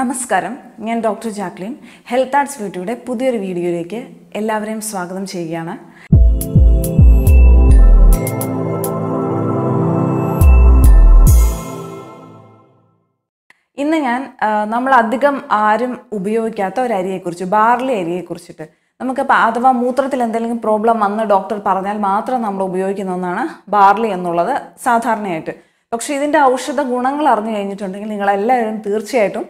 നമസ്കാരം. ഞാൻ doctor Jacqueline. Health arts ബ്യൂട്ടിയുടെ പുതിയൊരു വീഡിയോയിലേക്ക് എല്ലാവരെയും സ്വാഗതം ചെയ്യുകയാണ്. ഇന്ന് ഞാൻ നമ്മൾ അധികം ആരും ഉപയോഗിക്കാത്ത ഒരു അരിയെക്കുറിച്ച് ബാർലി അരിയെക്കുറിച്ചിട്ട്. നമുക്കിപ്പോൾ അഥവാ മൂത്രത്തിൽ എന്തെങ്കിലും പ്രോബ്ലം വന്ന് ഡോക്ടർ പറഞ്ഞാൽ മാത്രം നമ്മൾ ഉപയോഗിക്കുന്ന ഒന്നാണ് ബാർലി എന്നുള്ളത് സാധാരണയായിട്ട്. പക്ഷേ ഇതിന്റെ ഔഷധ ഗുണങ്ങൾ അറിഞ്ഞു കഴിഞ്ഞിട്ടുണ്ടെങ്കിൽ നിങ്ങളെല്ലാവരും തീർച്ചയായിട്ടും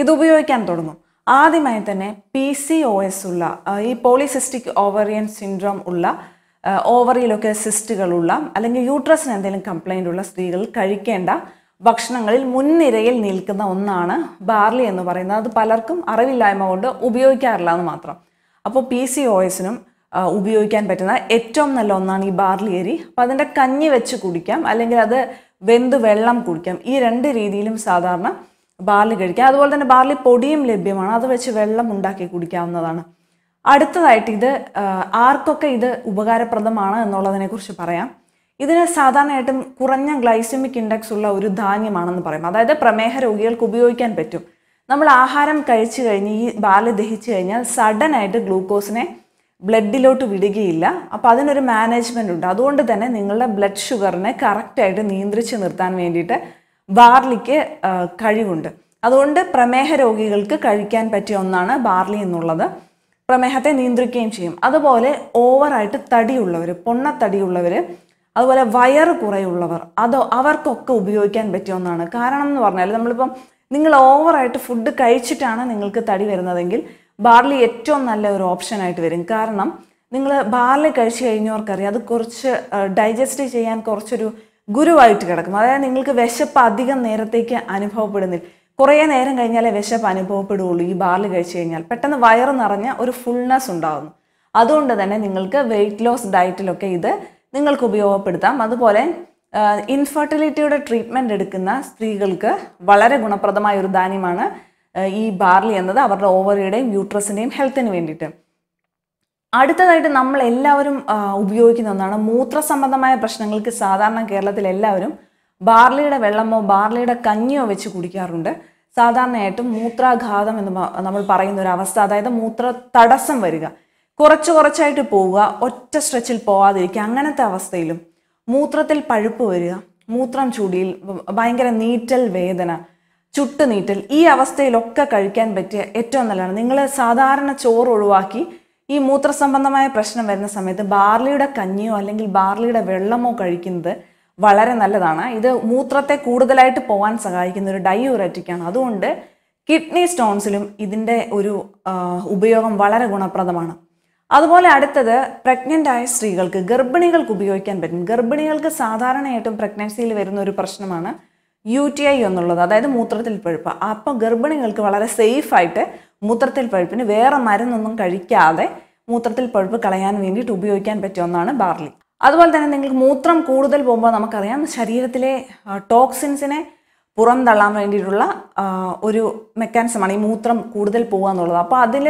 ഇത് ഉപയോഗിക്കാൻ തുടങ്ങും. ആദ്യമായി തന്നെ പി സി ഒ എസ് ഉള്ള ഈ പോളിസിസ്റ്റിക് ഓവറിയൻ സിൻഡ്രോം ഉള്ള ഓവറിയിലൊക്കെ സിസ്റ്റുകളുള്ള അല്ലെങ്കിൽ യൂട്രസിന് എന്തെങ്കിലും കംപ്ലൈന്റ് ഉള്ള സ്ത്രീകൾ കഴിക്കേണ്ട ഭക്ഷണങ്ങളിൽ മുൻനിരയിൽ നിൽക്കുന്ന ഒന്നാണ് ബാർലി എന്ന് പറയുന്നത്. അത് പലർക്കും അറിവില്ലായ്മ കൊണ്ട് ഉപയോഗിക്കാറില്ല എന്ന് മാത്രം. അപ്പോൾ പി സി ഒ എസിനും ഉപയോഗിക്കാൻ പറ്റുന്ന ഏറ്റവും നല്ല ഒന്നാണ് ഈ ബാർലി അരി. അപ്പോൾ അതിന്റെ കഞ്ഞി വെച്ച് കുടിക്കാം അല്ലെങ്കിൽ അത് വെന്ത് വെള്ളം കുടിക്കാം. ഈ രണ്ട് രീതിയിലും സാധാരണ ബാർലി കഴിക്കാം അതുപോലെ തന്നെ ബാർലി പൊടിയും ലഭ്യമാണ്. അത് വെച്ച് വെള്ളം ഉണ്ടാക്കി കുടിക്കാവുന്നതാണ്. അടുത്തതായിട്ട് ഇത് ആർക്കൊക്കെ ഇത് ഉപകാരപ്രദമാണ് എന്നുള്ളതിനെക്കുറിച്ച് പറയാം. ഇതിന് സാധാരണയായിട്ടും കുറഞ്ഞ ഗ്ലൈസമിക് ഇൻഡെക്സ് ഉള്ള ഒരു ധാന്യമാണെന്ന് പറയും. അതായത് പ്രമേഹ രോഗികൾക്ക് ഉപയോഗിക്കാൻ പറ്റും. നമ്മൾ ആഹാരം കഴിച്ചു കഴിഞ്ഞ് ഈ ബാൽ ദഹിച്ചു കഴിഞ്ഞാൽ സഡൻ ആയിട്ട് ഗ്ലൂക്കോസിനെ ബ്ലഡിലോട്ട് വിടുകയില്ല. അപ്പോൾ അതിനൊരു മാനേജ്മെന്റ് ഉണ്ട് അതുകൊണ്ട് തന്നെ നിങ്ങളുടെ ബ്ലഡ് ഷുഗറിനെ കറക്റ്റായിട്ട് നിയന്ത്രിച്ച് നിർത്താൻ വേണ്ടിയിട്ട് ബാർലിക്ക് കഴിവുണ്ട്. അതുകൊണ്ട് പ്രമേഹ രോഗികൾക്ക് കഴിക്കാൻ പറ്റിയ ഒന്നാണ് ബാർലി എന്നുള്ളത്. പ്രമേഹത്തെ നിയന്ത്രിക്കുകയും ചെയ്യും. അതുപോലെ ഓവറായിട്ട് തടിയുള്ളവർ പൊണ്ണത്തടിയുള്ളവർ അതുപോലെ വയറ് കുറയുള്ളവർ അതോ അവർക്കൊക്കെ ഉപയോഗിക്കാൻ പറ്റിയ ഒന്നാണ്. കാരണം എന്ന് പറഞ്ഞാൽ നമ്മളിപ്പം നിങ്ങൾ ഓവറായിട്ട് ഫുഡ് കഴിച്ചിട്ടാണ് നിങ്ങൾക്ക് തടി വരുന്നതെങ്കിൽ ബാർലി ഏറ്റവും നല്ല ഒരു ഓപ്ഷനായിട്ട് വരും. കാരണം നിങ്ങൾ ബാർലി കഴിച്ചു കഴിഞ്ഞവർക്കറിയാം അത് കുറച്ച് ഡൈജസ്റ്റ് ചെയ്യാൻ കുറച്ചൊരു ഗുരുവായിട്ട് കിടക്കും. അതായത് നിങ്ങൾക്ക് വിശപ്പ് അധികം നേരത്തേക്ക് അനുഭവപ്പെടുന്നില്ല. കുറേ നേരം കഴിഞ്ഞാലേ വിശപ്പ് അനുഭവപ്പെടുകയുള്ളൂ ഈ ബാറിൽ കഴിച്ചു കഴിഞ്ഞാൽ. പെട്ടെന്ന് വയറ് നിറഞ്ഞ ഒരു ഫുൾനെസ് ഉണ്ടാകുന്നു. അതുകൊണ്ട് തന്നെ നിങ്ങൾക്ക് വെയിറ്റ് ലോസ് ഡയറ്റിലൊക്കെ ഇത് നിങ്ങൾക്ക് ഉപയോഗപ്പെടുത്താം. അതുപോലെ ഇൻഫെർട്ടിലിറ്റിയുടെ ട്രീറ്റ്മെന്റ് എടുക്കുന്ന സ്ത്രീകൾക്ക് വളരെ ഗുണപ്രദമായ ഒരു ധാന്യമാണ് ഈ ബാർലി എന്നത്. അവരുടെ ഓവറിയുടെയും യൂട്രസിന്റെയും ഹെൽത്തിന് വേണ്ടിയിട്ട്. അടുത്തതായിട്ട് നമ്മൾ എല്ലാവരും ഉപയോഗിക്കുന്ന ഒന്നാണ് മൂത്ര സംബന്ധമായ പ്രശ്നങ്ങൾക്ക് സാധാരണ കേരളത്തിൽ എല്ലാവരും ബാർലിയുടെ വെള്ളമോ ബാർലിയുടെ കഞ്ഞിയോ വെച്ച് കുടിക്കാറുണ്ട്. സാധാരണയായിട്ടും മൂത്രാഘാതം എന്ന് നമ്മൾ പറയുന്ന ഒരു അവസ്ഥ അതായത് മൂത്ര തടസ്സം വരിക. കുറച്ച് കുറച്ചായിട്ട് പോവുക ഒറ്റ സ്ട്രെച്ചിൽ പോവാതിരിക്കുക അങ്ങനത്തെ അവസ്ഥയിലും മൂത്രത്തിൽ പഴുപ്പ് വരിക മൂത്രം ചുടിയിൽ ഭയങ്കര നീറ്റൽ വേദന ചുട്ടുനീറ്റൽ ഈ അവസ്ഥയിലൊക്കെ കഴിക്കാൻ പറ്റിയ ഏറ്റവും നല്ലതാണ്. നിങ്ങൾ സാധാരണ ചോറ് ഒഴിവാക്കി ഈ മൂത്രസംബന്ധമായ പ്രശ്നം വരുന്ന സമയത്ത് ബാർലിയുടെ കഞ്ഞിയോ അല്ലെങ്കിൽ ബാർലിയുടെ വെള്ളമോ കഴിക്കുന്നത് വളരെ നല്ലതാണ്. ഇത് മൂത്രത്തെ കൂടുതലായിട്ട് പോകാൻ സഹായിക്കുന്ന ഒരു ഡയൂററ്റിക് ആണ്. അതുകൊണ്ട് കിഡ്നി സ്റ്റോൺസിലും ഇതിന്റെ ഒരു ഉപയോഗം വളരെ ഗുണപ്രദമാണ്. അതുപോലെ അടുത്തത് പ്രഗ്നന്റ് ആയ സ്ത്രീകൾക്ക് ഗർഭിണികൾക്ക് ഉപയോഗിക്കാൻ പറ്റും. ഗർഭിണികൾക്ക് സാധാരണയായിട്ടും പ്രഗ്നൻസിയിൽ വരുന്ന ഒരു പ്രശ്നമാണ് യു ടി ഐ എന്നുള്ളത് അതായത് മൂത്രത്തിൽ പഴുപ്പ്. അപ്പോൾ ഗർഭിണികൾക്ക് വളരെ സേഫായിട്ട് മൂത്രത്തിൽ പഴുപ്പിന് വേറെ മരുന്നൊന്നും കഴിക്കാതെ മൂത്രത്തിൽ പഴുപ്പ് കളയാൻ വേണ്ടിയിട്ട് ഉപയോഗിക്കാൻ പറ്റിയ ഒന്നാണ് ബാർലി അതുപോലെ തന്നെ നിങ്ങൾക്ക് മൂത്രം കൂടുതൽ പോകുമ്പോൾ നമുക്കറിയാം ശരീരത്തിലെ ടോക്സിൻസിനെ പുറന്തള്ളാൻ വേണ്ടിയിട്ടുള്ള ഒരു മെക്കാനിസമാണ് ഈ മൂത്രം കൂടുതൽ പോകുക എന്നുള്ളത്. അപ്പോൾ അതിൽ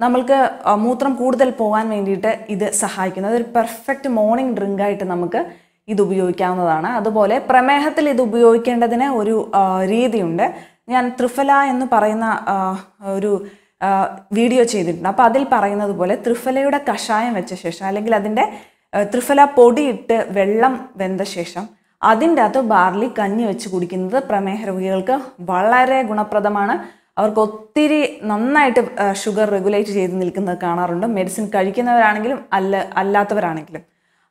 നമ്മൾക്ക് മൂത്രം കൂടുതൽ പോകാൻ വേണ്ടിയിട്ട് ഇത് സഹായിക്കുന്നത്. ഒരു പെർഫെക്റ്റ് മോർണിംഗ് ഡ്രിങ്കായിട്ട് നമുക്ക് ഇത് ഉപയോഗിക്കാവുന്നതാണ് അതുപോലെ പ്രമേഹത്തിൽ ഇത് ഉപയോഗിക്കേണ്ടതിന് ഒരു രീതിയുണ്ട്. ഞാൻ ത്രിഫല എന്ന് പറയുന്ന ഒരു വീഡിയോ ചെയ്തിട്ടുണ്ട്. അപ്പോൾ അതിൽ പറയുന്നത് പോലെ ത്രിഫലയുടെ കഷായം വെച്ച ശേഷം അല്ലെങ്കിൽ അതിന്റെ ത്രിഫല പൊടിയിട്ട് വെള്ളം വെന്ത ശേഷം അതിന്റെ അകത്ത് ബാർലി കഞ്ഞി വെച്ച് കുടിക്കുന്നത് പ്രമേഹ രോഗികൾക്ക് വളരെ ഗുണപ്രദമാണ്. അവർക്ക് ഒത്തിരി നന്നായിട്ട് ഷുഗർ റെഗുലേറ്റ് ചെയ്ത് നിൽക്കുന്നത് കാണാറുണ്ട്. മെഡിസിൻ കഴിക്കുന്നവരാണെങ്കിലും അല്ല അല്ലാത്തവരാണെങ്കിലും.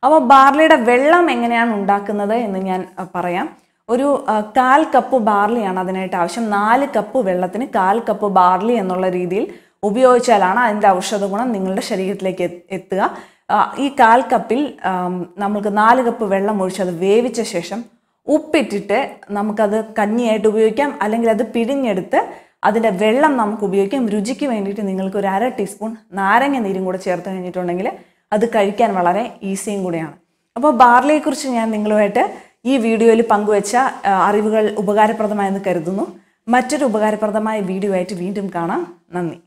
അപ്പോൾ ബാർലിയുടെ വെള്ളം എങ്ങനെയാണ് ഉണ്ടാക്കുന്നത് എന്ന് ഞാൻ പറയാം. ഒരു കാൽ കപ്പ് ബാർലിയാണ് അതിനായിട്ട് ആവശ്യം. നാല് കപ്പ് വെള്ളത്തിന് കാൽ കപ്പ് ബാർലി എന്നുള്ള രീതിയിൽ ഉപയോഗിച്ചാലാണ് അതിന്റെ ഔഷധ ഗുണം നിങ്ങളുടെ ശരീരത്തിലേക്ക് എത്തുക. ഈ കാൽ കപ്പിൽ നമുക്ക് നാല് കപ്പ് വെള്ളം ഒഴിച്ച് അത് വേവിച്ച ശേഷം ഉപ്പിട്ടിട്ട് നമുക്കത് കഞ്ഞിയായിട്ട് ഉപയോഗിക്കാം. അല്ലെങ്കിൽ അത് പിഴിഞ്ഞെടുത്ത് അതിന്റെ വെള്ളം നമുക്ക് ഉപയോഗിക്കാം. രുചിക്ക് വേണ്ടിയിട്ട് നിങ്ങൾക്ക് ഒരു അര ടീസ്പൂൺ നാരങ്ങ നീരും കൂടെ ചേർത്ത് കഴിഞ്ഞിട്ടുണ്ടെങ്കിൽ അത് കഴിക്കാൻ വളരെ ഈസിയും കൂടെയാണ്. അപ്പോൾ ബാർലിയെക്കുറിച്ച് ഞാൻ നിങ്ങളുമായിട്ട് ഈ വീഡിയോയിൽ പങ്കുവച്ച അറിവുകൾ ഉപകാരപ്രദമായെന്ന് കരുതുന്നു. മറ്റൊരു ഉപകാരപ്രദമായ വീഡിയോ ആയിട്ട് വീണ്ടും കാണാം. നന്ദി.